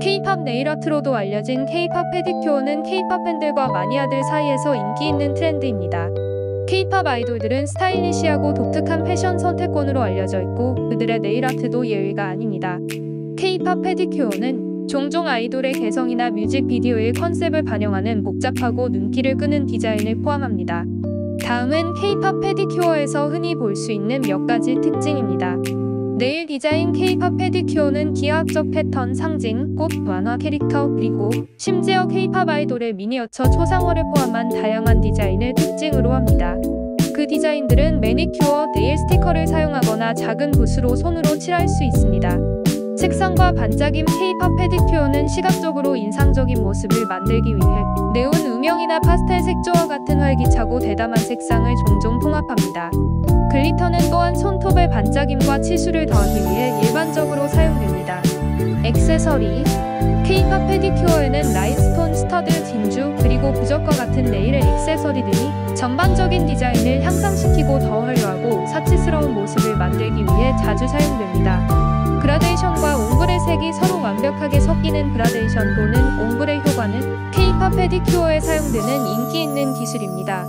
K-팝 네일아트로도 알려진 K-팝 페디큐어는 K-팝 팬들과 마니아들 사이에서 인기 있는 트렌드입니다. K-팝 아이돌들은 스타일리시하고 독특한 패션 선택권으로 알려져 있고 그들의 네일아트도 예외가 아닙니다. K-팝 페디큐어는 종종 아이돌의 개성이나 뮤직비디오의 컨셉을 반영하는 복잡하고 눈길을 끄는 디자인을 포함합니다. 다음은 K-팝 페디큐어에서 흔히 볼 수 있는 몇 가지 특징입니다. 네일 디자인 K-팝 페디큐어는 기하학적 패턴, 상징, 꽃, 만화 캐릭터, 그리고 심지어 K-팝 아이돌의 미니어처 초상화를 포함한 다양한 디자인을 특징으로 합니다. 그 디자인들은 매니큐어, 네일 스티커를 사용하거나 작은 붓으로 손으로 칠할 수 있습니다. 색상과 반짝임 K-팝 페디큐어는 시각적으로 인상적인 모습을 만들기 위해 네온 음영이나 파스텔 색조와 같은 활기차고 대담한 색상을 종종 통합합니다. glitter는 또한 손톱의 반짝임과 치수를 더하기 위해 일반적으로 사용됩니다. 액세서리 K-팝 페디큐어에는 rhinestone, 스터드, 진주, 그리고 부적과 같은 네일의 액세서리들이 전반적인 디자인을 향상시키고 더 화려하고 사치스러운 모습을 만들기 위해 자주 사용됩니다. 그라데이션과 ombre 색이 서로 완벽하게 섞이는 그라데이션 또는 ombre 효과는 K-팝 페디큐어에 사용되는 인기 있는 기술입니다.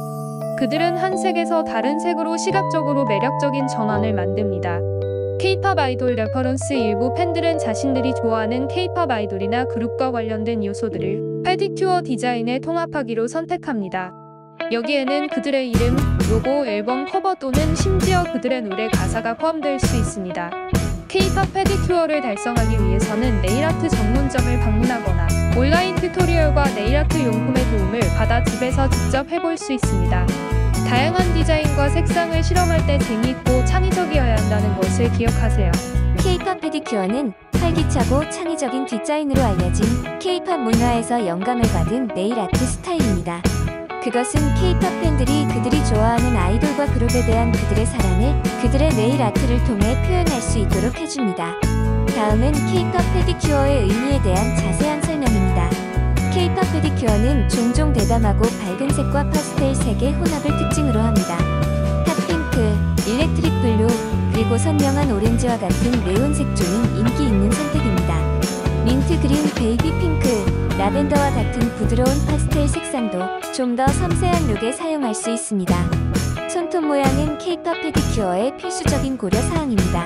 그들은 한 색에서 다른 색으로 시각적으로 매력적인 전환을 만듭니다. K-팝 아이돌 reference 일부 팬들은 자신들이 좋아하는 K-팝 아이돌이나 그룹과 관련된 요소들을 페디큐어 디자인에 통합하기로 선택합니다. 여기에는 그들의 이름, 로고, 앨범 커버 또는 심지어 그들의 노래 가사가 포함될 수 있습니다. K-팝 페디큐어를 달성하기 위해서는 네일아트 전문점을 방문하거나 온라인 tutorial과 네일아트 용품의 도움을 받아 집에서 직접 해볼 수 있습니다. 다양한 디자인과 색상을 실험할 때 재미있고 창의적이어야 한다는 것을 기억하세요. K-팝 페디큐어는 활기차고 창의적인 디자인으로 알려진 K-팝 문화에서 영감을 받은 네일 아트 스타일입니다. 그것은 K-팝 팬들이 그들이 좋아하는 아이돌과 그룹에 대한 그들의 사랑을 그들의 네일 아트를 통해 표현할 수 있도록 해줍니다. 다음은 K-팝 페디큐어의 의미에 대한 자세한 설명입니다. K-팝 페디큐어는 종종 대담하고 밝은 색과 파스텔 색의 혼합을 특징으로 합니다. hot pink, electric blue, 그리고 선명한 오렌지와 같은 네온 색조는 인기 있는 선택입니다. mint green, baby pink, 라벤더와 같은 부드러운 파스텔 색상도 좀 더 섬세한 룩에 사용할 수 있습니다. 손톱 모양은 K-팝 페디큐어의 필수적인 고려 사항입니다.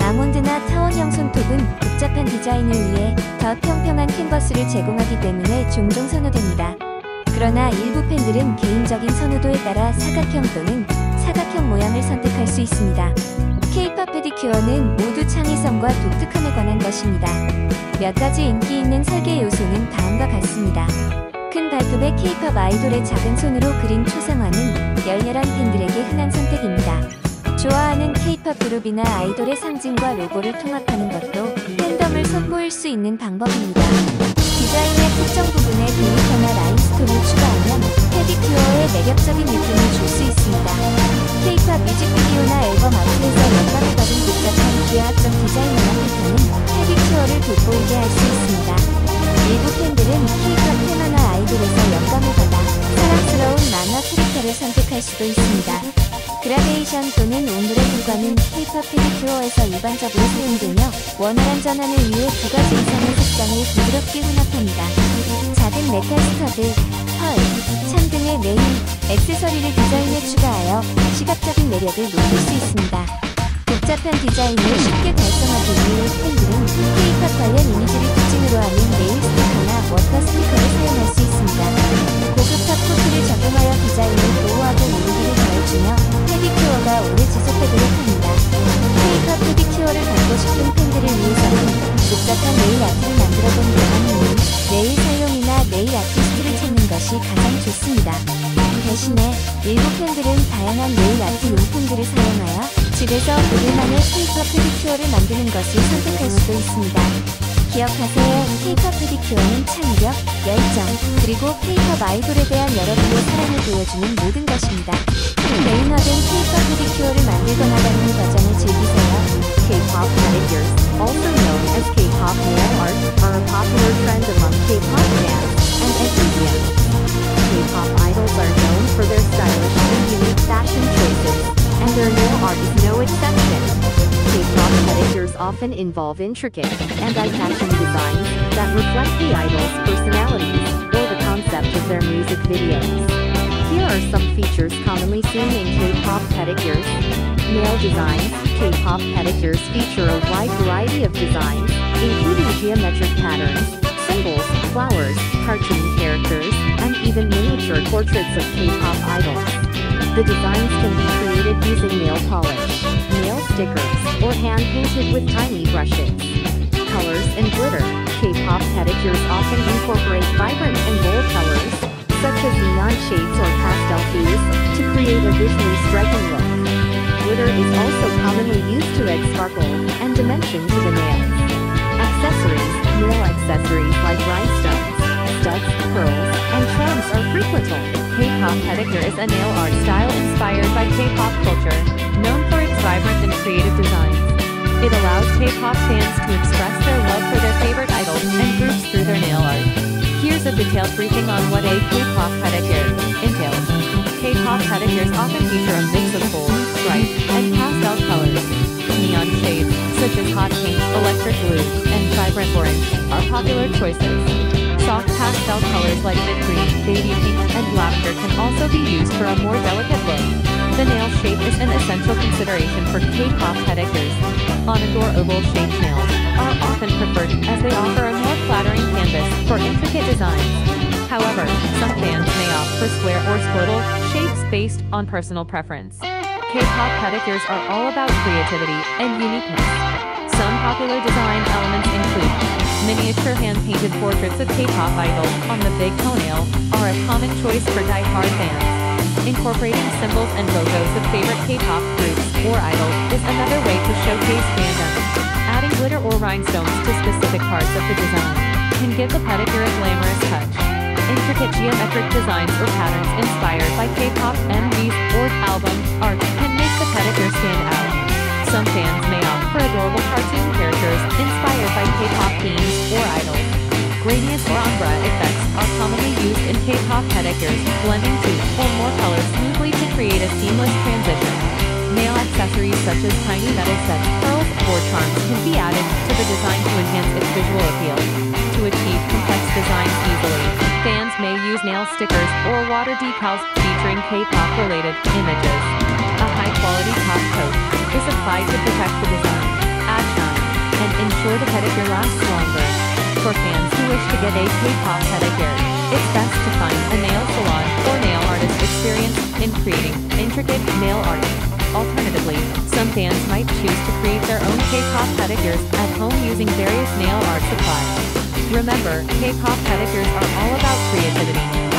아몬드나 타원형 손톱은 복잡한 디자인을 위해 더 평평한 캔버스를 제공하기 때문에 종종 선호됩니다. 그러나 일부 팬들은 개인적인 선호도에 따라 사각형 또는 사각형 모양을 선택할 수 있습니다. K-팝 페디큐어는 모두 창의성과 독특함에 관한 것입니다. 몇 가지 인기 있는 설계 요소는 다음과 같습니다. 큰 발톱의 K-팝 아이돌의 작은 손으로 그린 초상화는 열렬한 팬들에게 흔한 선택입니다. 좋아하는 K-팝 그룹이나 아이돌의 상징과 로고를 통합하는 것도 팬덤을 선보일 수 있는 방법입니다. 디자인의 특정 부분에 glitter나 rhinestone을 추가하면 페디큐어의 매력적인 느낌을 줄 수 있습니다. K-팝 뮤직비디오나 앨범 아트에서 영감을 받은 복잡한 기하학적 디자인이나 패턴은 페디큐어를 돋보이게 할 수 있습니다. 일부 팬들은 K-팝 테마나 아이돌에서 영감을 받아 사랑스러운 만화 캐릭터를 선택할 수도 있습니다. 그라데이션 또는 옹브레 불과는 K-팝 페디큐어에서 일반적으로 사용되며 원활한 전환을 위해 두 가지 이상의 색상을 부드럽게 혼합합니다. 작은 metal stud, pearl, charm 등의 네일, 액세서리를 디자인에 추가하여 시각적인 매력을 높일 수 있습니다. 복잡한 디자인을 쉽게 달성하기 위해 팬들은 K-팝 관련 이미지를 특징으로 하는 네일 스티커나 워터 스티커를 사용할 수 있습니다. 고급화 코트를 적용하여 디자인을 보호하고 오르기를 다양한 네일 아트 용품들을 사용하여 집에서 우리만의 K-팝 페디큐어를 만드는 것을 선택할 수도 있습니다. 기억하세요. K-팝 페디큐어는 창의력, 열정, 그리고 K-팝 아이돌에 대한 여러분의 사랑을 보여주는 모든 것입니다. 레이너든 K-팝 페디큐어를 art is no exception. K-pop pedicures often involve intricate and eye-catching designs that reflect the idol's personalities or the concept of their music videos. Here are some features commonly seen in K-pop pedicures. Nail designs. K-pop pedicures feature a wide variety of designs, including geometric patterns, symbols, flowers, cartoon characters, and even miniature portraits of K-pop idols. The designs can be created using nail polish, nail stickers, or hand-painted with tiny brushes. Colors and glitter. K-pop pedicures often incorporate vibrant and bold colors, such as neon shades or pastel hues, to create a visually striking look. Glitter is also commonly used to add sparkle and dimension to the nails. Accessories. Nail accessories like rhinestones, studs, pearls, and charms are frequently. K-pop pedicure is a nail art style inspired by K-pop culture, known for its vibrant and creative designs. It allows K-pop fans to express their love for their favorite idols and groups through their nail art. Here's a detailed briefing on what a K-pop pedicure entails. K-pop pedicures often feature a mix of bold, bright, and pastel colors. Neon shades, such as hot pink, electric blue, and vibrant orange, are popular choices. Soft pastel colors like mint green, baby pink, and lavender can also be used for a more delicate look. The nail shape is an essential consideration for K-pop pedicures. On-adore oval-shaped nails are often preferred as they offer a more flattering canvas for intricate designs. However, some fans may opt for square or squirtle shapes based on personal preference. K-pop pedicures are all about creativity and uniqueness. Miniature hand-painted portraits of K-pop idols on the big toenail are a common choice for die-hard fans. Incorporating symbols and logos of favorite K-pop groups or idols is another way to showcase fandom. Adding glitter or rhinestones to specific parts of the design can give the pedicure a glamorous touch. Intricate geometric designs or patterns inspired by K-pop MVs or album art can make the pedicure stand out. Some fans may opt for adorable cartoon characters Gradient or ombre effects are commonly used in K-pop pedicures, blending two or more colors smoothly to create a seamless transition. Nail accessories such as tiny metal sets, pearls, or charms can be added to the design to enhance its visual appeal. To achieve complex designs easily, fans may use nail stickers or water decals featuring K-pop related images. A high-quality top coat is applied to protect the design, add shine, and ensure the pedicure lasts longer. For fans who wish to get a K-pop pedicure, it's best to find a nail salon or nail artist experienced in creating intricate nail art. Alternatively, some fans might choose to create their own K-pop pedicures at home using various nail art supplies. Remember, K-pop pedicures are all about creativity